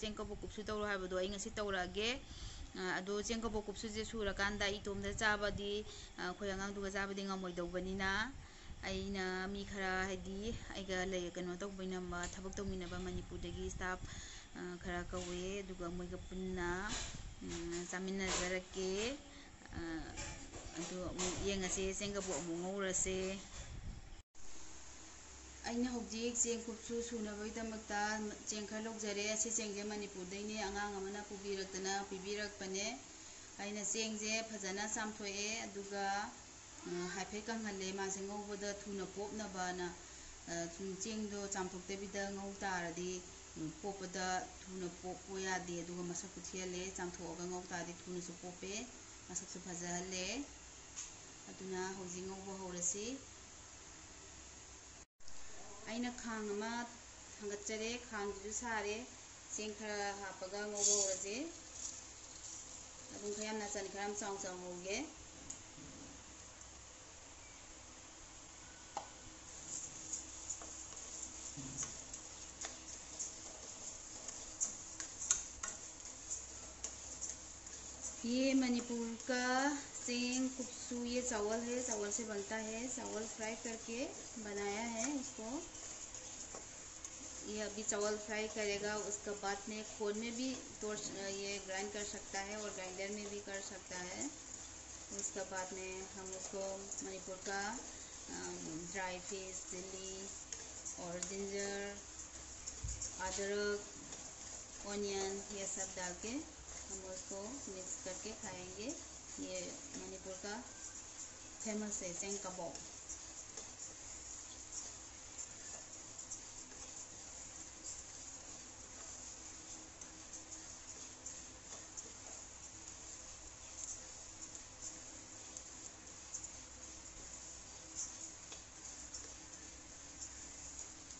cengko bokup su tawla habu doa ingasi tawla ge ado cengko bokup su je su rakanda itom da caba di koyangang duga caba di ngamoi dau banina aina mi kara hedi aiga lai ga no tawk bina ma tabuk tawk bina ba mani pudagi stap kara kawe duga moi ga punna samina zarake ado yang ngasih cengko bokup mongol rase ꯑꯩꯅ ꯍꯧꯖꯤꯛ ꯆꯦꯡ ꯀꯨꯞꯁꯨ ꯁꯨꯅꯕꯒꯤꯗꯃꯛꯇ ꯆꯦꯡ ꯈꯔ ꯂꯧꯖꯔꯦ ꯑꯁꯤ ꯆꯦꯡꯁꯦ ꯃꯅꯤꯄꯨꯔꯗꯩꯅꯦ ꯑꯉꯥꯡ ꯑꯃꯅ ꯄꯨꯕꯤꯔꯛꯇꯅ ꯄꯤꯕꯤꯔꯛꯄꯅꯦ ꯑꯩꯅ ꯆꯦꯡꯁꯦ ꯐꯖꯅ ꯆꯥꯝꯊꯣꯛꯑꯦ ꯑꯗꯨꯒ ꯍꯥꯏꯐꯦꯠ ꯀꯪꯍꯜꯂꯦ ꯃꯥꯁꯦ ꯉꯧꯕꯗ ꯊꯨꯅ ꯄꯣꯞꯅꯕꯅ ꯆꯦꯡꯗꯣ ꯆꯥꯝꯊꯣꯛꯇꯕꯤꯗ ꯉꯧ ꯇꯥꯔꯗꯤ ꯄꯣꯞꯄꯗ ꯊꯨꯅ ꯄꯣꯞꯄ ꯌꯥꯗꯦ ꯑꯗꯨꯒ ꯃꯁꯛꯁꯨ ꯊꯤꯍꯜꯂꯦ ꯆꯥꯝꯊꯣꯛꯑꯒ ꯉꯧ ꯇꯥꯔꯗꯤ ꯊꯨꯅꯁꯨ ꯄꯣꯞꯄꯦ ꯃꯁꯛꯁꯨ ꯐꯖꯍꯜꯂꯦ ꯑꯗꯨꯅ ꯍꯧꯖꯤꯛ ꯉꯧꯕ ꯍꯧꯔꯁꯤ ꯑꯩꯅ ꯈꯥꯡ ꯑꯃ ꯊꯥꯡꯒꯠꯆꯔꯦ ꯈꯥꯡꯗꯨꯁꯨ ꯁꯥꯔꯦ ꯆꯦꯡ ꯈꯔ ꯍꯥꯞꯄꯒ ꯉꯧꯕ ꯍꯧꯔꯁꯤ ꯑꯗꯨꯝ ꯈꯔ ꯌꯥꯝꯅ ꯆꯅꯤ ꯈꯔ ꯌꯥꯝ ꯆꯥꯎ ꯆꯥꯎ ꯉꯧꯒꯦ ये मणिपुर का सेम कुप्सू ये चावल है, चावल से बनता है। चावल फ्राई करके बनाया है इसको ये अभी चावल फ्राई करेगा, उसके बाद में खोल में भी तोड़, ये ग्राइंड कर सकता है और ग्राइंडर में भी कर सकता है। उसके बाद में हम उसको मणिपुर का ड्राई फ़िश चिल्ली और जिंजर अदरक ऑनियन ये सब डाल के हम उसको मिक्स करके खाएँगे। ये मणिपुर का फेमस है सेंग कबाब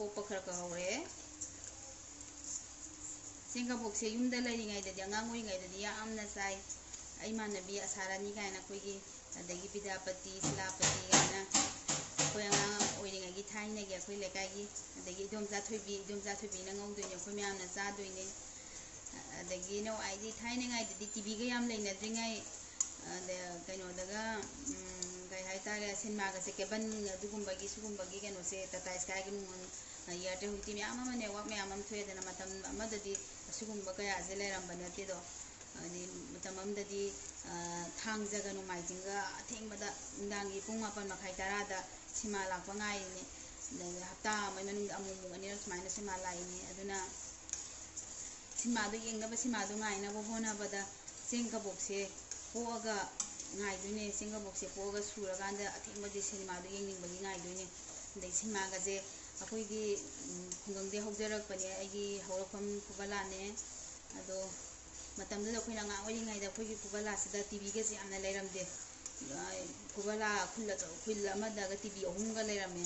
뽀뽀할 거가 그래. 생각복세 윤달라이가 이들이 양아무이가 이들이 야암나 사이. ꯏꯃꯥꯟꯅꯕꯤ ꯑꯁꯥꯔꯥꯅꯤ ꯀꯥꯏꯅ ꯑꯩꯈꯣꯏꯒꯤ ꯑꯗꯒꯤ ꯕꯤꯗ꯭ꯌꯥꯄꯇꯤ ꯁꯤꯂꯥꯄꯇꯤ ꯀꯥꯏꯅ ꯑꯩꯈꯣꯏ ꯑꯉꯥꯡ ꯑꯣꯏꯔꯤꯉꯩꯒꯤ ꯊꯥꯏꯅꯒꯤ ꯑꯩꯈꯣꯏ ꯂꯩꯀꯥꯏꯒꯤ ꯑꯗꯒꯤ ꯏꯗꯣꯝꯆꯥ ꯊꯣꯏꯕꯤ ꯏꯗꯣꯝꯆꯥ ꯊꯣꯏꯕꯤꯅ ꯉꯧꯗꯣꯏꯅꯦ ꯑꯩꯈꯣꯏ ꯃꯌꯥꯝꯅ ꯆꯥꯗꯣꯏꯅꯦ ꯑꯗꯒꯤ ꯅꯋꯥꯏꯗꯤ ꯊꯥꯏꯅꯉꯥꯏꯗꯗꯤ ꯇꯤꯚꯤꯒ ꯌꯥꯝ ꯂꯩꯅꯗ꯭ꯔꯤꯉꯩ ꯀꯩꯅꯣꯗꯒ ꯀꯩ ꯍꯥꯏꯇꯥꯔꯦ ꯁꯤꯅꯦꯃꯥꯒꯁꯦ ꯀꯦꯕꯟ ꯑꯗꯨꯒꯨꯝꯕꯒꯤ ꯁꯤꯒꯨꯝꯕꯒꯤ ꯀꯩꯅꯣꯁꯦ ꯇꯥꯇꯥ ꯁ꯭ꯀꯥꯏꯒꯤ ꯅꯨꯡꯉꯣꯟ ꯏꯌꯥꯔꯇꯦꯜ ꯍꯧꯖꯤꯛꯇꯤ ꯃꯌꯥꯝ ꯑꯃ ꯅꯦꯠꯋꯥꯛ ꯃꯌꯥꯝ ꯑꯃ ꯊꯣꯛꯑꯦꯗꯅ ꯃꯇꯝ ꯑꯃꯗꯗꯤ ꯑꯁꯤꯒꯨꯝꯕ ꯀꯌꯥꯁꯦ ꯂꯩꯔꯝꯕ ꯅꯠꯇꯦꯗꯣ ꯍꯥꯏꯗꯤ ꯃꯇꯝ ꯑꯃꯗꯗꯤ ꯊꯥꯡꯖꯒ ꯅꯣꯡꯃꯥꯏꯖꯤꯡꯒ ꯑꯊꯦꯡꯕꯗ ꯅꯨꯡꯗꯥꯡꯒꯤ ꯄꯨꯡ ꯃꯥꯄꯟ ꯃꯈꯥꯏ ꯇꯔꯥꯗ ꯁꯤꯃꯥ ꯂꯥꯛꯄ ꯉꯥꯏꯔꯤꯅꯤ ꯑꯗꯒꯤ ꯍꯞꯇꯥ ꯑꯃꯒꯤ ꯃꯅꯨꯡꯗ ꯑꯃꯨꯛ ꯑꯅꯤꯔꯛ ꯁꯨꯃꯥꯏꯅ ꯁꯤꯃꯥ ꯂꯥꯛꯏꯅꯤ ꯑꯗꯨꯅ ꯁꯤꯃꯥꯗꯣ ꯌꯦꯡꯅꯕ ꯁꯤꯃꯥꯗꯣ ꯉꯥꯏꯅꯕ ꯍꯣꯠꯅꯕꯗ ꯆꯦꯡ ꯀꯕꯣꯛꯁꯦ ꯄꯣꯛꯑꯒ ꯉꯥꯏꯗꯣꯏꯅꯦ ꯆꯦꯡ ꯀꯕꯣꯛꯁꯦ ꯄꯣꯛꯑꯒ ꯁꯨꯔꯀꯥꯟꯗ ꯑꯊꯦꯡꯕꯗꯤ ꯁꯤꯅꯦꯃꯥꯗꯣ ꯌꯦꯡꯅꯤꯡꯕꯒꯤ ꯉꯥꯏꯗꯣꯏꯅꯦ ꯑꯗꯩ ꯁꯤꯅꯦꯃꯥꯒꯁꯦ ꯑꯩꯈꯣꯏꯒꯤ ꯈꯨꯡꯒꯪꯗꯒꯤ ꯍꯧꯖꯔꯛꯄꯅꯦ ꯑꯩꯒꯤ ꯍꯧꯔꯛꯐꯝ ꯐꯨꯕꯂꯥꯅꯦ ꯑꯗꯣ ꯃꯇꯝꯗꯨꯗ ꯑꯩꯈꯣꯏꯅ ꯑꯉꯥꯡ ꯑꯣꯏꯔꯤꯉꯩꯗ ꯑꯩꯈꯣꯏꯒꯤ ꯐꯨꯕꯂꯥꯁꯤꯗ ꯇꯤꯚꯤꯒꯁꯦ ꯌꯥꯝꯅ ꯂꯩꯔꯝꯗꯦ ꯐꯨꯕꯂꯥ ꯈꯨꯜ ꯈꯨꯜ ꯑꯃꯗꯒ ꯇꯤꯚꯤ ꯑꯍꯨꯝꯒ ꯂꯩꯔꯝꯃꯦ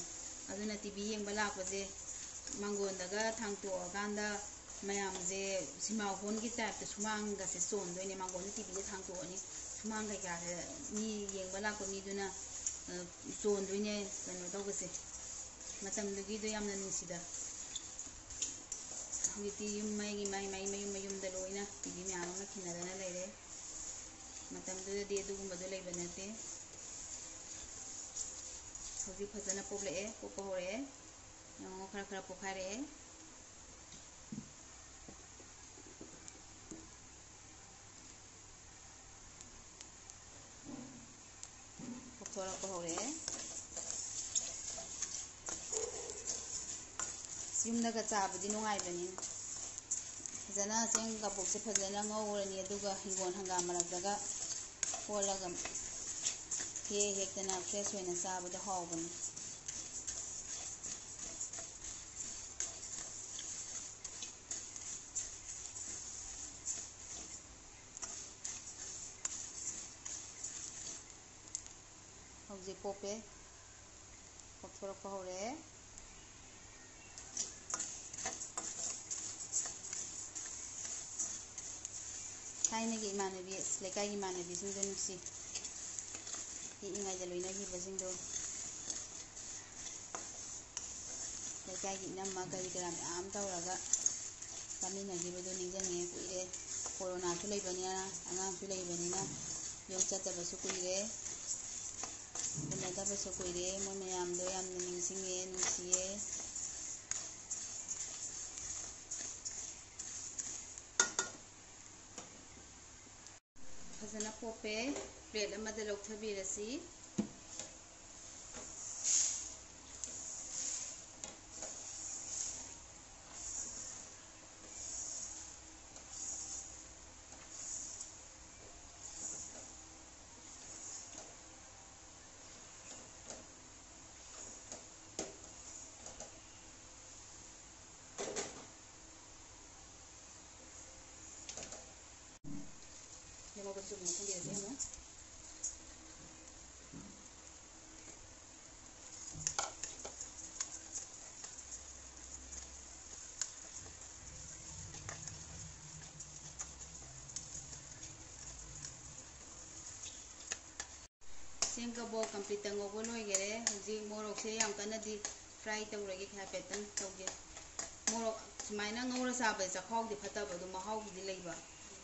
ꯑꯗꯨꯅ ꯇꯤꯚꯤ ꯌꯦꯡꯕ ꯂꯥꯛꯄꯁꯦ ꯃꯥꯡꯒꯣꯟꯗꯒ ꯊꯥꯡꯇꯣꯛꯑꯀꯥꯟꯗ ꯃꯌꯥꯝꯁꯦ ꯁꯤꯃꯥ ꯍꯣꯜꯒꯤ ꯇꯥꯏꯞꯇ ꯁꯨꯃꯥꯡꯒꯁꯦ ꯆꯣꯟꯗꯣꯏꯅꯦ ꯃꯥꯡꯒꯣꯟꯗ ꯇꯤꯚꯤꯁꯦ ꯊꯥꯡꯇꯣꯛꯑꯅꯤ ꯁꯨꯃꯥꯡ ꯀꯩꯀꯥꯁꯦ ꯃꯤ ꯌꯦꯡꯕ ꯂꯥꯛꯄ ꯃꯤꯗꯨꯅ ꯆꯣꯟꯗꯣꯏꯅꯦ ꯀꯩꯅꯣ ꯇꯧꯕꯁꯦ ꯃꯇꯝꯗꯨꯒꯤꯗꯣ ꯌꯥꯝꯅ ꯅꯨꯡꯁꯤꯗ ꯍꯧꯖꯤꯛꯇꯤ ꯌꯨꯝ ꯃꯩꯒꯤ ꯃꯩ ꯃꯩ ꯃꯌꯨꯝ ꯃꯌꯨꯝꯗ ꯂꯣꯏꯅ ꯇꯤꯚꯤ ꯃꯌꯥꯝ ꯑꯃ ꯈꯤꯟꯅꯗꯅ ꯂꯩꯔꯦ ꯃꯇꯝꯗꯨꯗꯗꯤ ꯑꯗꯨꯒꯨꯝꯕꯗꯣ ꯂꯩꯕ ꯅꯠꯇꯦ ꯍꯧꯖꯤꯛ ꯐꯖꯅ ꯄꯣꯛꯂꯛꯑꯦ ꯄꯣꯛꯄ ꯍꯧꯔꯛꯑꯦ ꯌꯦꯡꯉꯣ ꯈꯔ ꯈꯔ ꯄꯣꯛꯈꯥꯏꯔꯛꯑꯦ ꯄꯣꯛꯊꯣꯔꯛꯄ ꯍꯧꯔꯛꯑꯦ ꯌꯨꯝꯗꯒ ꯆꯥꯕꯗꯤ ꯅꯨꯡꯉꯥꯏꯕꯅꯤꯅ ꯐꯖꯅ ꯆꯦꯡ ꯀꯕꯣꯛꯁꯦ ꯐꯖꯅ ꯉꯧꯔꯅꯤ ꯑꯗꯨꯒ ꯍꯤꯡꯒꯣꯜ ꯍꯪꯒꯥꯝ ꯃꯔꯛꯇꯒ ꯀꯣꯜꯂꯒ ꯍꯦꯛ ꯍꯦꯛꯇꯅ ꯐ꯭ꯔꯦꯁ ꯑꯣꯏꯅ ꯆꯥꯕꯗ ꯍꯥꯎꯕꯅꯤ ꯍꯧꯖꯤꯛ ꯄꯣꯞꯄꯦ ꯄꯣꯞꯊꯣꯔꯛꯄ ꯍꯧꯔꯛꯑꯦ ꯊꯥꯏꯅꯒꯤ ꯏꯃꯥꯟꯅꯕꯤ ꯂꯩꯀꯥꯏꯒꯤ ꯏꯃꯥꯟꯅꯕꯤꯁꯤꯡꯗꯣ ꯅꯨꯡꯁꯤ ꯄꯤꯛꯏꯉꯩꯗ ꯂꯣꯏꯅꯈꯤꯕꯁꯤꯡꯗꯣ ꯂꯩꯀꯥꯏꯒꯤ ꯏꯅꯝꯃ ꯀꯔꯤ ꯀꯔꯥ ꯃꯌꯥꯝ ꯇꯧꯔꯒ ꯆꯥꯃꯤꯟꯅꯈꯤꯕꯗꯣ ꯅꯤꯡꯁꯤꯡꯉꯦ ꯀꯨꯏꯔꯦ ꯀꯣꯔꯣꯅꯥꯁꯨ ꯂꯩꯕꯅꯤꯅ ꯑꯉꯥꯡꯁꯨ ꯂꯩꯕꯅꯤꯅ ꯌꯨꯝ ꯆꯠꯇꯕꯁꯨ ꯀꯨꯏꯔꯦ ꯎꯅꯗꯕꯁꯨ ꯀꯨꯏꯔꯦ ꯃꯣꯏ ꯃꯌꯥꯝꯗꯣ ꯌꯥꯝꯅ ꯅꯤꯡꯁꯤꯡꯉꯦ ꯅꯨꯡꯁꯤꯌꯦ ꯐꯖꯅ ꯄꯣꯞꯄꯦ ꯄ꯭ꯂꯦꯠ ꯑꯃꯗ ꯂꯧꯊꯕꯤꯔꯁꯤ ꯌꯦꯡꯉꯣꯕꯁꯨ ꯃꯊꯪꯒꯤꯗꯁꯨ ꯌꯦꯡꯉꯣ ꯆꯦꯡ ꯀꯕꯣꯛ ꯀꯝꯄ꯭ꯂꯤꯠꯇ ꯉꯧꯕ ꯂꯣꯏꯈꯔꯦ ꯍꯧꯖꯤꯛ ꯃꯣꯔꯣꯛꯁꯦ ꯌꯥꯝ ꯀꯟꯅꯗꯤ ꯐ꯭ꯔꯥꯏ ꯇꯧꯔꯒꯦ ꯍꯥꯏꯐꯦꯠꯇꯪ ꯇꯧꯒꯦ ꯃꯣꯔꯣꯛ ꯁꯨꯃꯥꯏꯅ ꯉꯧꯔ ꯆꯥꯕꯁꯦ ꯆꯥꯛꯈꯥꯎꯗꯤ ꯐꯠꯇꯕꯗꯣ ꯃꯍꯥꯎꯕꯨꯗꯤ ꯂꯩꯕ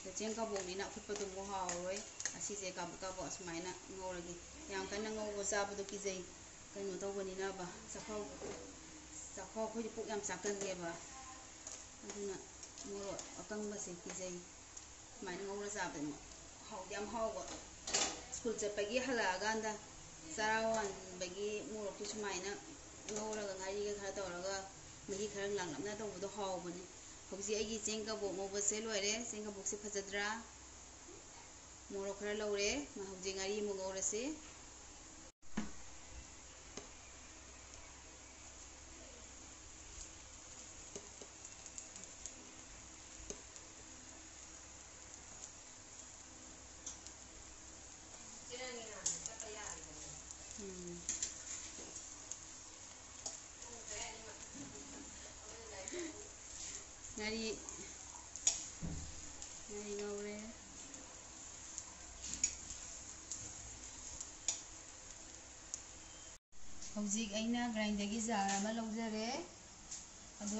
แต่เจียงกระบอกนี้นะคุณประตูมัวหาวเลยอาชีพเจกับกระบอกสมัยนะงอเลยอย่างกันนั่งงอก็จะประตูกิจกันหนูตัวนี้นะบ่สักข้อสักข้อเขาจะปลุกยำสักกันเดียบ่ aduna ngoro akang kizai mai ngoro zabe mo hau diam hau go school che pagi hala ganda sarawan bagi muro kichu mai na ngoro ga ngari ga khara to ga mi khara lang lam na to do hau bo ni ꯍꯧꯖꯤꯛ ꯑꯩꯒꯤ ꯆꯦꯡ ꯀꯕꯣꯛ ꯉꯧꯕꯁꯦ ꯂꯣꯏꯔꯦ ꯆꯦꯡ ꯀꯕꯣꯛꯁꯦ ꯐꯖꯗ꯭ꯔꯥ ꯃꯣꯔꯣꯛ ꯈꯔ ꯂꯧꯔꯦ ꯍꯧꯖꯤꯛ ꯉꯥꯔꯤ ꯑꯃꯨꯛ ꯉꯧꯔꯁꯤ ꯍꯧꯖꯤꯛ ꯑꯩꯅ ꯒ꯭ꯔꯥꯏꯟꯗꯔꯒꯤ ꯖꯥꯔ ꯑꯃ ꯂꯧꯖꯔꯦ ꯑꯗꯣ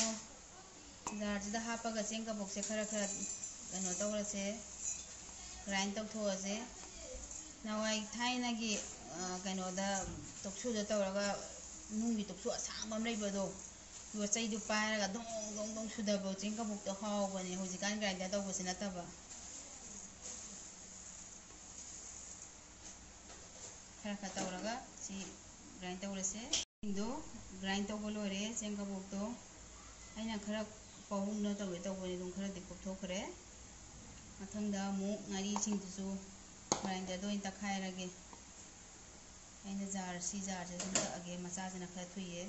ꯖꯥꯔꯁꯤꯗ ꯍꯥꯞꯄꯒ ꯆꯦꯡ ꯀꯕꯣꯛꯁꯦ ꯈꯔ ꯈꯔ ꯀꯩꯅꯣ ꯇꯧꯔꯁꯦ ꯒ꯭ꯔꯥꯏꯟ ꯇꯧꯊꯣꯛꯑꯁꯦ ꯅꯍꯥꯟꯋꯥꯏ ꯊꯥꯏꯅꯒꯤ ꯀꯩꯅꯣꯗ ꯇꯣꯛꯁꯨꯗ ꯇꯧꯔꯒ ꯅꯨꯡꯒꯤ ꯇꯣꯛꯁꯨ ꯑꯁꯥꯡꯕ ꯑꯃ ꯂꯩꯕꯗꯣ ꯌꯣꯠꯆꯩꯗꯨ ꯄꯥꯏꯔꯒ ꯗꯣꯡ ꯗꯣꯡ ꯗꯣꯡ ꯁꯨꯗꯕ ꯆꯦꯡ ꯀꯕꯣꯛꯇꯣ ꯍꯥꯎꯕꯅꯦ ꯍꯧꯖꯤꯛꯀꯥꯟ ꯒ꯭ꯔꯥꯏꯟꯗꯔ ꯇꯧꯕꯁꯤ ꯅꯠꯇꯕ ꯈꯔ ꯈꯔ ꯇꯧꯔꯒ ꯁꯤ ꯒ꯭ꯔꯥꯏꯟ ꯇꯧꯔꯁꯦ ꯁꯤꯡꯗꯣ ꯒ꯭ꯔꯥꯏꯟ ꯇꯧꯕ ꯂꯣꯏꯔꯦ ꯆꯦꯡ ꯀꯕꯣꯛꯇꯣ ꯑꯩꯅ ꯈꯔ ꯄꯥꯎꯍꯨꯝꯅ ꯇꯧꯒꯦ ꯇꯧꯕꯅꯤ ꯑꯗꯨꯝ ꯈꯔꯗꯤ ꯀꯣꯛꯊꯣꯛꯈ꯭ꯔꯦ ꯃꯊꯪꯗ ꯑꯃꯨꯛ ꯉꯥꯔꯤꯁꯤꯡꯗꯨꯁꯨ ꯒ꯭ꯔꯥꯏꯟꯗꯔꯗ ꯑꯣꯏꯅ ꯇꯛꯈꯥꯏꯔꯒꯦ ꯑꯩꯅ ꯖꯥꯔ ꯁꯤ ꯖꯥꯔꯁꯦ ꯑꯗꯨꯝ ꯇꯛꯑꯒꯦ ꯃꯆꯥꯁꯤꯅ ꯈꯔ ꯊꯨꯏꯌꯦ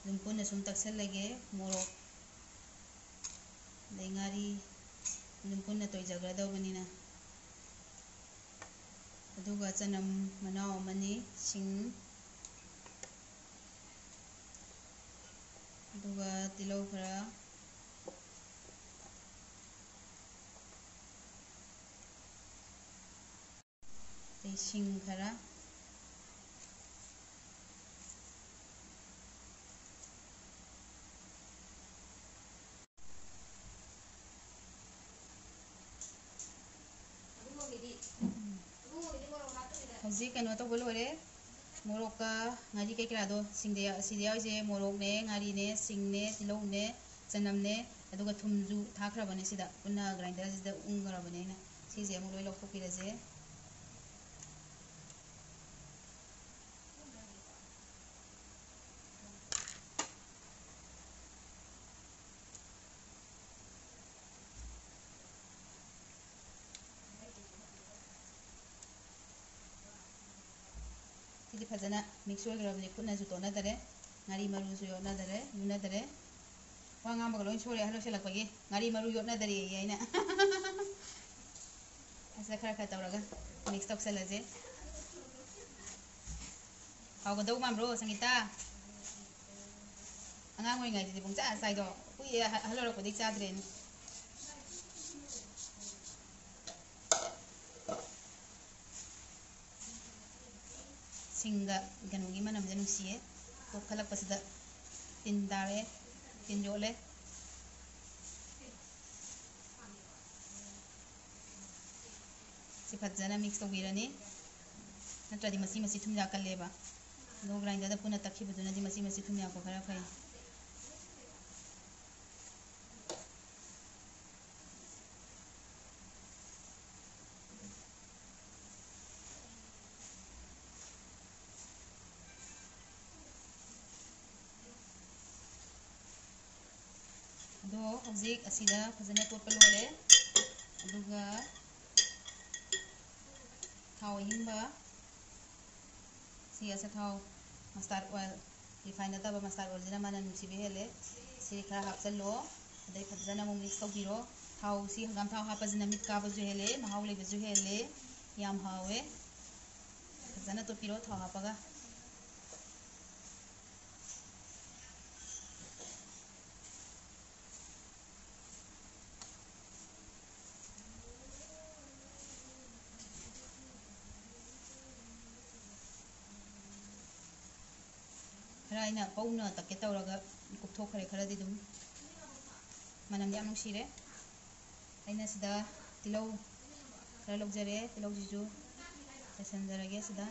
ꯑꯗꯨꯝ ꯄꯨꯟꯅ ꯁꯨꯝ ꯇꯛꯁꯜꯂꯒꯦ ꯃꯣꯔꯣꯛ ꯑꯗꯩ ꯉꯥꯔꯤ ꯑꯗꯨꯝ ꯄꯨꯟꯅ ꯇꯣꯏꯖꯈ꯭ꯔꯗꯧꯕꯅꯤꯅ ꯑꯗꯨꯒ ꯆꯅꯝ ꯃꯅꯥꯎ ꯑꯃꯅꯤ ꯁꯤꯡ ꯑꯗꯨꯒ ꯇꯤꯜꯍꯧ ꯈꯔ ꯑꯗꯩ ꯁꯤꯡ ꯈꯔ ꯍꯧꯖꯤꯛ ꯀꯩꯅꯣ ꯇꯧꯕ ꯂꯣꯏꯔꯦ मोरक्का ngari ke kira do singde sidia je morok ne ngari ne sing ne tilou ne chanam ne aduga thumju thakra bane sida punna grinder sida ungra bane na si je mo loi lokho kira je ꯐꯖꯅ mix ꯑꯣꯏꯈ꯭ꯔꯕꯅꯤ ꯈꯨꯠꯅꯁꯨ ꯇꯣꯠꯅꯗꯔꯦ ꯉꯥꯔꯤ ꯃꯔꯨꯁꯨ ꯌꯣꯠꯅꯗꯔꯦ ꯌꯨꯅꯗꯔꯦ ꯋꯥ ꯉꯥꯡꯕꯒ ꯂꯣꯏ ꯁꯣꯏꯔꯦ ꯑꯍꯜ ꯑꯣꯏꯁꯜꯂꯛꯄꯒꯤ ꯉꯥꯔꯤ ꯃꯔꯨ ꯌꯣꯠꯅꯗꯔꯦ ꯑꯩꯅ ꯑꯁꯤꯗ ꯈꯔ ꯈꯔ ꯇꯧꯔꯒ ꯃꯤꯛꯁ ꯇꯧꯁꯜꯂꯁꯦ ꯍꯥꯎꯒꯗꯧ ꯃꯥꯟꯕ꯭ꯔꯣ ꯁꯪꯒꯤꯇꯥ ꯑꯉꯥꯡ ꯑꯣꯏꯔꯤꯉꯩꯗꯗꯤ ꯄꯨꯡꯆꯥ ꯆꯥꯏꯗꯣ ꯀꯨꯏꯌꯦ ꯑꯍꯜ ꯑꯣꯏꯔꯛꯄꯗꯒꯤ ꯆꯥꯗ꯭ꯔꯦꯅꯦ ꯁꯤꯡꯒ ꯀꯩꯅꯣꯒꯤ ꯃꯅꯝꯁꯦ ꯅꯨꯡꯁꯤꯌꯦ ꯀꯣꯛꯈꯠꯂꯛꯄꯁꯤꯗ ꯇꯤꯟ ꯇꯥꯔꯦ ꯇꯤꯟ ꯌꯣꯠꯂꯦ ꯁꯤ ꯐꯖꯅ ꯃꯤꯛꯁ ꯇꯧꯕꯤꯔꯅꯤ ꯅꯠꯇ꯭ꯔꯗꯤ ꯃꯁꯤ ꯃꯁꯤ ꯊꯨꯝ ꯌꯥꯛꯀꯜꯂꯦꯕ ꯑꯗꯣ ꯒ꯭ꯔꯥꯏꯟꯗꯔꯗ ꯄꯨꯟꯅ ꯇꯛꯈꯤꯕꯗꯨꯅꯗꯤ ꯃꯁꯤ ꯃꯁꯤ ꯊꯨꯝ ꯌꯥꯛꯄ ꯈꯔ ꯐꯩ ꯑꯗꯣ ꯍꯧꯖꯤꯛ ꯑꯁꯤꯗ ꯐꯖꯅ ꯇꯣꯠꯄ ꯂꯣꯏꯔꯦ ꯑꯗꯨꯒ ꯊꯥꯎ ꯑꯍꯤꯡꯕ ꯁꯤ ꯑꯆꯥꯊꯥꯎ ꯃꯁꯇꯥꯔꯠ ꯑꯣꯏꯜ ꯔꯤꯐꯥꯏꯟ ꯅꯠꯇꯕ ꯃꯁꯇꯥꯔꯠ ꯑꯣꯏꯜꯁꯤꯅ ꯃꯅꯝ ꯅꯨꯡꯁꯤꯕ ꯍꯦꯜꯂꯦ ꯁꯤ ꯈꯔ ꯍꯥꯞꯆꯜꯂꯣ ꯑꯗꯩ ꯐꯖꯅ ꯑꯃꯨꯛ ꯃꯤꯛꯁ ꯇꯧꯕꯤꯔꯣ ꯊꯥꯎ ꯁꯤ ꯍꯪꯒꯥꯝ ꯊꯥꯎ ꯍꯥꯞꯄꯁꯤꯅ ꯃꯤꯠ ꯀꯥꯕꯁꯨ ꯍꯦꯜꯂꯦ ꯃꯍꯥꯎ ꯂꯩꯕꯁꯨ ꯍꯦꯜꯂꯦ ꯌꯥꯝ ꯍꯥꯎꯋꯦ ꯐꯖꯅ ꯇꯣꯠꯄꯤꯔꯣ ꯊꯥꯎ ꯍꯥꯞꯄꯒ ꯈꯔ ꯑꯩꯅ ꯄꯧꯅ ꯇꯛꯀꯦ ꯇꯧꯔꯒ ꯀꯨꯞꯊꯣꯛꯈ꯭ꯔꯦ ꯈꯔꯗꯤ ꯑꯗꯨꯝ ꯃꯅꯝ ꯌꯥꯝ ꯅꯨꯡꯁꯤꯔꯦ ꯑꯩꯅ ꯁꯤꯗ ꯇꯤꯜꯍꯧ ꯈꯔ ꯂꯧꯖꯔꯦ ꯇꯤꯜꯍꯧꯁꯤꯁꯨ ꯆꯥꯏꯁꯤꯟꯖꯔꯒꯦ ꯁꯤꯗ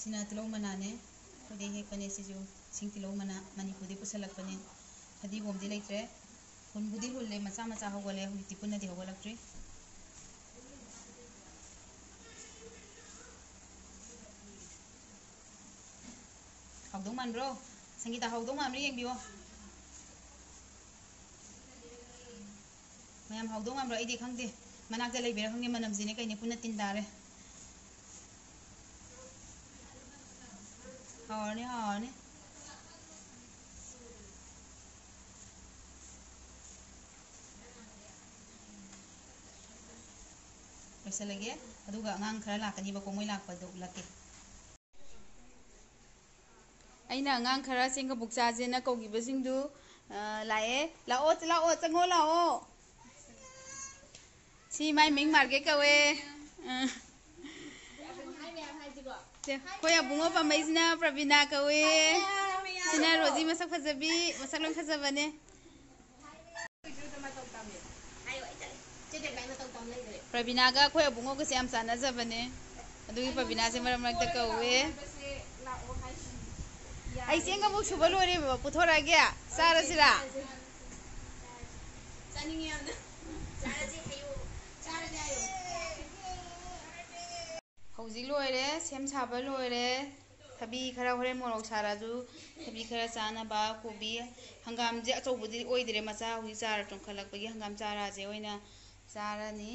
ꯁꯤꯅ ꯇꯤꯜꯍꯧ ꯃꯅꯥꯅꯦ ꯑꯩꯈꯣꯏꯗꯩ ꯍꯦꯛꯄꯅꯦ ꯁꯤꯁꯨ ꯁꯤꯡ ꯇꯤꯜꯍꯧ ꯃꯅꯥ ꯃꯅꯤꯄꯨꯔꯗꯩ ꯄꯨꯁꯜꯂꯛꯄꯅꯦ ꯐꯗꯤꯒꯣꯝꯗꯤ ꯂꯩꯇ꯭ꯔꯦ ꯍꯨꯟꯕꯨꯗꯤ ꯍꯨꯜꯂꯦ ꯃꯆꯥ ꯃꯆꯥ ꯍꯧꯒꯠꯂꯦ ꯍꯧꯖꯤꯛꯇꯤ ꯄꯨꯟꯅꯗꯤ ꯍꯧꯒꯠꯂꯛꯇ꯭ꯔꯤ ꯍꯥꯎꯗꯧ ꯃꯥꯟꯕ꯭ꯔꯣ ꯁꯪꯒꯤꯇꯥ ꯍꯥꯎꯗꯧ ꯃꯥꯟꯕ꯭ꯔꯣ ꯌꯦꯡꯕꯤꯌꯣ ꯃꯌꯥꯝ ꯍꯥꯎꯗꯧ ꯃꯥꯟꯕ꯭ꯔꯣ ꯑꯩꯗꯤ ꯈꯪꯗꯦ ꯃꯅꯥꯛꯇ ꯂꯩꯕꯤꯔꯥ ꯈꯪꯗꯦ ꯃꯅꯝꯁꯤꯅꯦ ꯀꯩꯅꯦ ꯄꯨꯟꯅ ꯇꯤꯟ ꯇꯥꯔꯦ ꯍꯥꯎꯔꯅꯤ ꯍꯥꯎꯔꯅꯤ ꯂꯣꯏꯁꯤꯜꯂꯒꯦ ꯑꯗꯨꯒ ꯑꯉꯥꯡ ꯈꯔ ꯂꯥꯛꯀꯅꯤꯕꯀꯣ ꯃꯣꯏ ꯂꯥꯛꯄꯗꯣ ꯎꯠꯂꯛꯀꯦ ꯑꯩꯅ ꯑꯉꯥꯡ ꯈꯔ ꯆꯦꯡ ꯀꯕꯨꯛ ꯆꯥꯁꯦꯅ ꯀꯧꯈꯤꯕꯁꯤꯡꯗꯨ ꯂꯥꯛꯑꯦ ꯂꯥꯛꯑꯣ ꯂꯥꯛꯑꯣ ꯆꯪꯉꯣ ꯂꯥꯛꯑꯣ ꯁꯤ ꯃꯥꯏ ꯃꯤꯡ ꯃꯥꯔꯀꯦꯠ ꯀꯧꯋꯦ ꯑꯩꯈꯣꯏ ꯑꯕꯨꯡꯉꯣ ꯄꯥꯝꯕꯩꯁꯤꯅ ꯄ꯭ꯔꯕꯤꯅꯥ ꯀꯧꯋꯦ ꯁꯤꯅ ꯔꯣꯖꯤ ꯃꯁꯛ ꯐꯖꯕꯤ ꯃꯁꯛ ꯂꯣꯏ ꯐꯖꯕꯅꯦ ꯄ꯭ꯔꯕꯤꯅꯥꯒ ꯑꯩꯈꯣꯏ ꯑꯕꯨꯡꯉꯣꯒꯁꯦ ꯌꯥꯝ ꯆꯥꯟꯅꯖꯕꯅꯦ ꯑꯗꯨꯒꯤ ꯄ꯭ꯔꯕꯤꯅꯥꯁꯦ ꯃꯔꯛ ꯃꯔꯛꯇ ꯀꯧꯋꯦ ꯑꯩ ꯆꯦꯡ ꯑꯃꯨꯛ ꯁꯨꯕ ꯂꯣꯏꯔꯦꯕ ꯄꯨꯊꯣꯔꯛꯑꯒꯦ ꯆꯥꯔꯁꯤꯔꯥ ꯆꯥꯅꯤꯡꯉꯤ ꯌꯥꯝꯅ ꯍꯧꯖꯤꯛ ꯂꯣꯏꯔꯦ ꯁꯦꯝ ꯁꯥꯕ ꯂꯣꯏꯔꯦ ꯊꯕꯤ ꯈꯔ ꯍꯣꯔꯦꯟ ꯃꯣꯔꯣꯛ ꯁꯥꯔꯁꯨ ꯊꯕꯤ ꯈꯔ ꯆꯥꯅꯕ ꯀꯣꯕꯤ ꯍꯪꯒꯥꯝꯁꯦ ꯑꯆꯧꯕꯗꯤ ꯑꯣꯏꯗ꯭ꯔꯦ ꯃꯆꯥ ꯍꯧꯖꯤꯛ ꯆꯥꯔ ꯆꯣꯡꯈꯠꯂꯛꯄꯒꯤ ꯍꯪꯒꯥꯝ ꯆꯥꯔꯥꯁꯦ ꯑꯣꯏꯅ ꯆꯥꯔꯅꯤ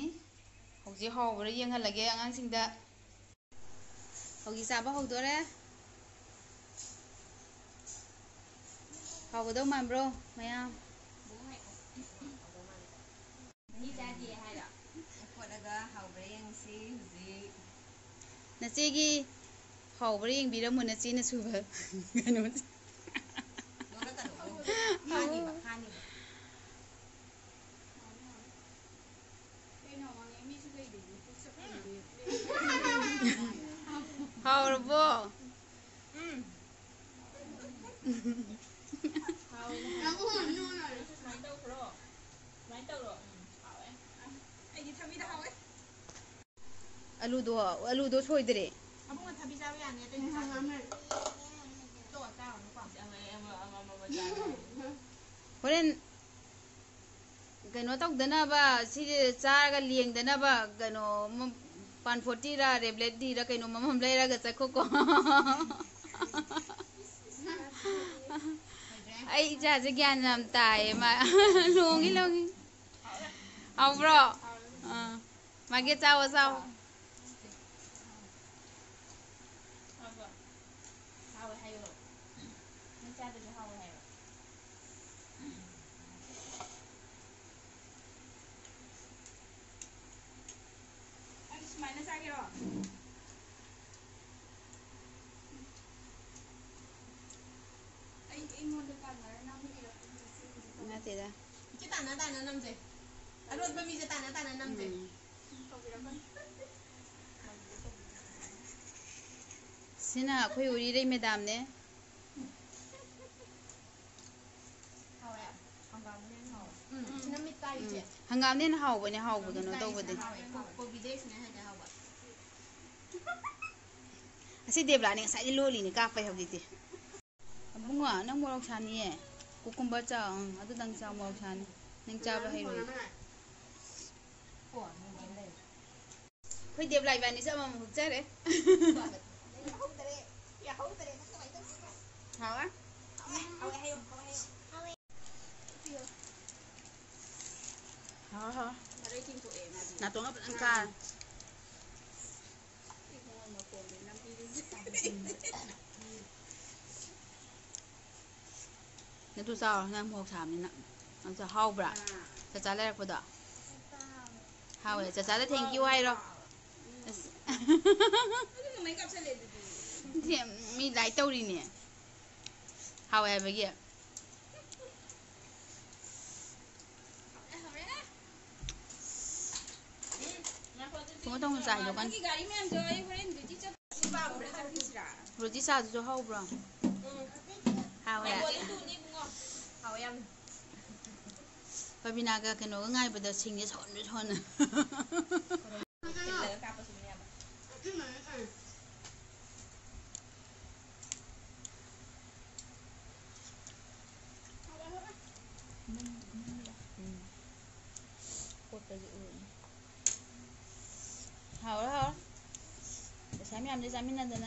ꯍꯧꯖꯤꯛ ꯍꯥꯎꯕ꯭ꯔꯥ ꯌꯦꯡꯍꯜꯂꯒꯦ ꯑꯉꯥꯡꯁꯤꯡꯗ ꯍꯧꯖꯤꯛ ꯆꯥꯕ ꯍꯧꯗꯣꯔꯦ ꯍꯥꯎꯒꯗꯧ ꯃꯥꯟꯕ꯭ꯔꯣ ꯃꯌꯥꯝ ꯈꯣꯠꯂꯒ ꯍꯥꯎꯕ꯭ꯔꯥ ꯌꯦꯡꯁꯤ ꯍꯧꯖꯤꯛ ꯅꯆꯦꯒꯤ ꯍꯥꯎꯕ꯭ꯔꯥ ꯌꯦꯡꯕꯤꯔꯝꯃꯨ ꯅꯆꯦꯅ ꯁꯨꯕ ꯀꯩꯅꯣꯁꯦ ꯍꯥꯅꯤꯕ ꯍꯥꯅꯤꯕ ꯍꯥꯎꯔꯕꯣ ꯎꯝ ꯑꯂꯨꯗꯣ ꯑꯂꯨꯗꯣ ꯁꯣꯏꯗ꯭ꯔꯦ ꯑꯕꯨꯡꯉꯣ ꯊꯕꯤ ꯆꯥꯕ ꯌꯥꯅꯤ ꯑꯇꯩꯗꯤ ꯇꯣꯛꯑ ꯆꯥꯔꯨꯅꯨꯀꯣ ꯍꯣꯔꯦꯟ ꯀꯩꯅꯣ ꯇꯧꯗꯅꯕ ꯁꯤꯁꯦ ꯆꯥꯔꯒ ꯂꯦꯡꯗꯅꯕ ꯀꯩꯅꯣ ꯄꯥꯟ ꯐꯣꯔꯇꯤꯔ ꯔꯦꯕ꯭ꯂꯦꯠ ꯗꯤꯔ ꯀꯩꯅꯣ ꯃꯃꯝ ꯂꯩꯔꯒ ꯆꯠꯈꯣꯀꯣ ꯑꯩ ꯏꯆꯥꯁꯦ ꯒ꯭ꯌꯥꯟ ꯌꯥꯝ ꯇꯥꯏꯌꯦ ꯃꯥ ꯂꯣꯡꯉꯤ ꯂꯣꯡꯉꯤ આવરો rồi, ચાવો ચાવો Minus I get off. Anh anh muốn được tặng là năm Arod ba misa tanan tanan nam te. Sina khoi uri rei madam ne. hangam ne hau bane hau bu dano dau bade asi debla ne sai loli ne ka pai hau dite bunga nang morok sani ye kukumba cha adu dang cha morok sani nang cha ba hai roi Hoy dia belai bani sama mau hujar ya. Hawa? Hawa hawa. Nato nga angka. Nato sao nang mo sam ni na. Ang sa haw bra. Sa sa lek po da. Haw sa sa lek thank you ai rồi. thế mi lại tàu đi nè. However, yeah. Chúng tôi không giải được anh rồi chứ sao cho hậu bro? Hào em. Hào em. Và vì nào cái nó ngay bây giờ xin cái thọn nữa thôi 咱们那的呢？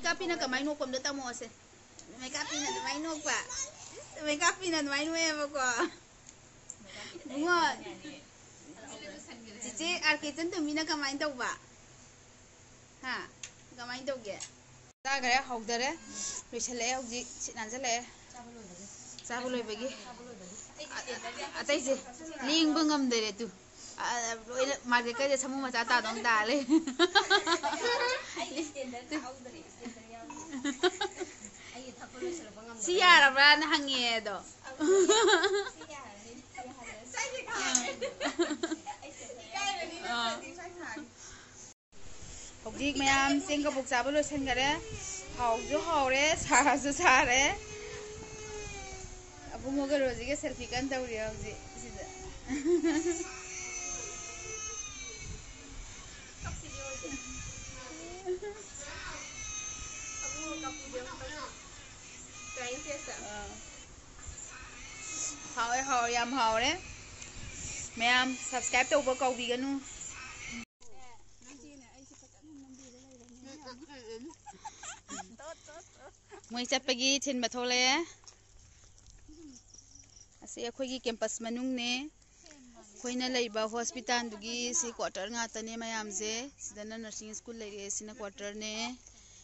ꯃꯩꯀꯥꯞꯄꯤꯅ ꯀꯃꯥꯏꯅ ꯅꯣꯛꯄ ꯑꯝꯇ ꯇꯝꯃꯛꯑꯣꯁꯦ ꯃꯩꯀꯥꯞꯄꯤꯅ ꯑꯗꯨꯃꯥꯏꯅ ꯅꯣꯛꯄ ꯃꯩꯀꯥꯞꯄꯤꯅ ꯑꯗꯨꯃꯥꯏꯅ ꯅꯣꯛꯑꯦꯕꯀꯣ ꯕꯨꯡꯉꯣ ꯆꯤꯆꯦ R K ꯆꯟꯇꯣꯝꯕꯤꯅ ꯀꯃꯥꯏꯅ ꯇꯧꯕ ꯍꯥ ꯀꯃꯥꯏꯅ ꯇꯧꯒꯦ ꯆꯥꯈꯔꯦ ꯍꯧꯗꯔꯦ ꯂꯣꯏꯁꯤꯜꯂꯛꯑꯦ ꯍꯧꯖꯤꯛ ꯁꯤꯠ ꯅꯥꯟꯁꯤꯜꯂꯛꯑꯦ ꯆꯥꯕ ꯂꯣꯏꯕꯒꯤ ꯑꯇꯩꯁꯦ ꯂꯦꯡꯕ ꯉꯝꯗꯔꯦ ꯇꯨ ꯂꯣꯏꯅ ꯃꯥꯔꯀꯦꯠꯀꯁꯦ ꯁꯃꯨ ꯃꯆꯥ ꯇꯥꯗꯧ ꯇꯥꯔꯦ ꯑꯩꯒꯤ ꯊꯛꯄ ꯂꯣꯏꯁꯤꯜꯂꯛꯄ ꯉꯝꯗꯕ ꯁꯤ ꯌꯥꯔꯕ꯭ꯔꯥꯅ ꯍꯪꯉꯦ ꯑꯗꯣ ꯍꯧꯖꯤꯛ ꯃꯌꯥꯝ ꯆꯦꯡ ꯀꯕꯣꯛ ꯆꯥꯕ ꯂꯣꯏꯁꯤꯟꯈꯔꯦ ꯍꯥꯎꯁꯨ ꯍꯥꯎꯔꯦ ꯁꯥꯁꯨ ꯁꯥꯔꯦ ꯑꯕꯨꯡꯉꯣꯒ ꯔꯣꯖꯤꯒ ꯁꯦꯜꯐꯤ ꯀꯟꯅ ꯇꯧꯔꯤ ꯍꯧꯖꯤꯛ ꯁꯤꯗ ꯍꯥꯎꯋꯦ ꯍꯥꯎꯋꯦ ꯌꯥꯝ ꯍꯥꯎꯔꯦ ꯃꯌꯥꯝ ꯁꯕꯁꯀ꯭ꯔꯥꯏꯕ ꯇꯧꯕ ꯀꯥꯎꯕꯤꯒꯅꯨ ꯃꯣꯏ ꯆꯠꯄꯒꯤ ꯊꯤꯟꯕ ꯊꯣꯛꯂꯛꯑꯦ ꯑꯁꯤ ꯑꯩꯈꯣꯏꯒꯤ ꯀꯦꯝꯄꯁ ꯃꯅꯨꯡꯅꯦ ꯑꯩꯈꯣꯏꯅ ꯂꯩꯕ ꯍꯣꯁꯄꯤꯇꯥꯜꯗꯨꯒꯤ ꯁꯤ ꯀ꯭ꯋꯥꯇꯔ ꯉꯥꯛꯇꯅꯦ ꯃꯌꯥꯝꯁꯦ ꯁꯤꯗꯅ ꯅꯔꯁꯤꯡ ꯁ꯭ꯀꯨꯜ ꯂꯩꯔꯦ ꯁꯤꯅ ꯀ꯭ꯋꯥꯇꯔꯅꯦ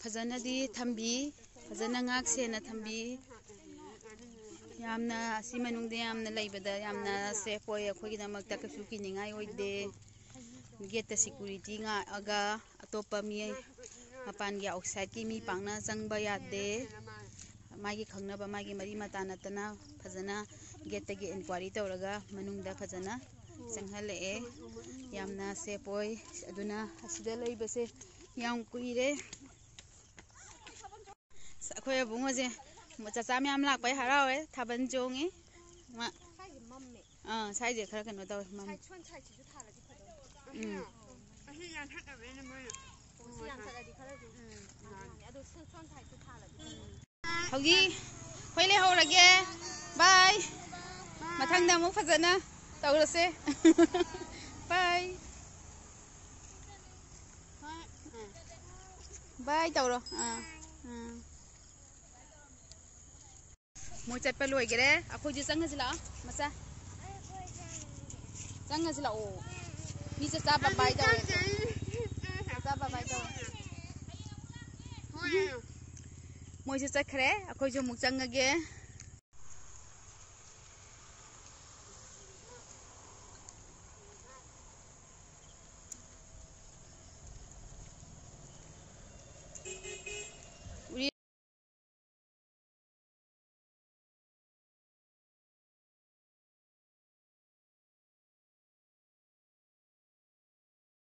ꯐꯖꯅꯗꯤ ꯊꯝꯕꯤ ꯐꯖꯅ ꯉꯥꯛ ꯁꯦꯟꯅ ꯊꯝꯕꯤ ꯌꯥꯝꯅ ꯑꯁꯤ ꯃꯅꯨꯡꯗ ꯌꯥꯝꯅ ꯂꯩꯕꯗ ꯌꯥꯝꯅ ꯁꯦꯐ ꯑꯣꯏ ꯑꯩꯈꯣꯏꯒꯤꯗꯃꯛꯇ ꯀꯩꯁꯨ ꯀꯤꯅꯤꯡꯉꯥꯏ ꯑꯣꯏꯗꯦ ꯒꯦꯠꯇ ꯁꯦꯀꯨꯔꯤꯇꯤ ꯉꯥꯛꯑꯒ ꯑꯇꯣꯞꯄ ꯃꯤ ꯃꯄꯥꯟꯒꯤ ꯑꯥꯎꯠꯁꯥꯏꯠꯀꯤ ꯃꯤ ꯄꯥꯛꯅ ꯆꯪꯕ ꯌꯥꯗꯦ ꯃꯥꯒꯤ ꯈꯪꯅꯕ ꯃꯥꯒꯤ ꯃꯔꯤ ꯃꯇꯥ ꯅꯠꯇꯅ ꯐꯖꯅ ꯒꯦꯠꯇꯒꯤ ꯏꯟꯀ꯭ꯋꯥꯏꯔꯤ ꯇꯧꯔꯒ ꯃꯅꯨꯡꯗ ꯐꯖꯅ ꯆꯪꯍꯜꯂꯛꯑꯦ ꯌꯥꯝꯅ ꯁꯦꯞ ꯑꯣꯏ ꯑꯗꯨꯅ ꯑꯁꯤꯗ ꯂꯩꯕꯁꯦ ꯌꯥꯝ ꯀꯨꯏꯔꯦ ꯑꯩꯈꯣꯏ akwai abun waje mace sao mi amla ấy, harawe eh? ta ban jongi ma ah sai je kar kana dawai mamma um haugi kwai le haurage bye má thang nào muốn phát matang da tàu fazana taurase bye. Bye. Tàu rồi, à, ah. मोई चटपा लोगरे अखोजी चंगज ला मसा चंगज ला ओ नीचे चा जाओ चा बाबाई जाओ मोई चखरे अखोजी मुक चंगगे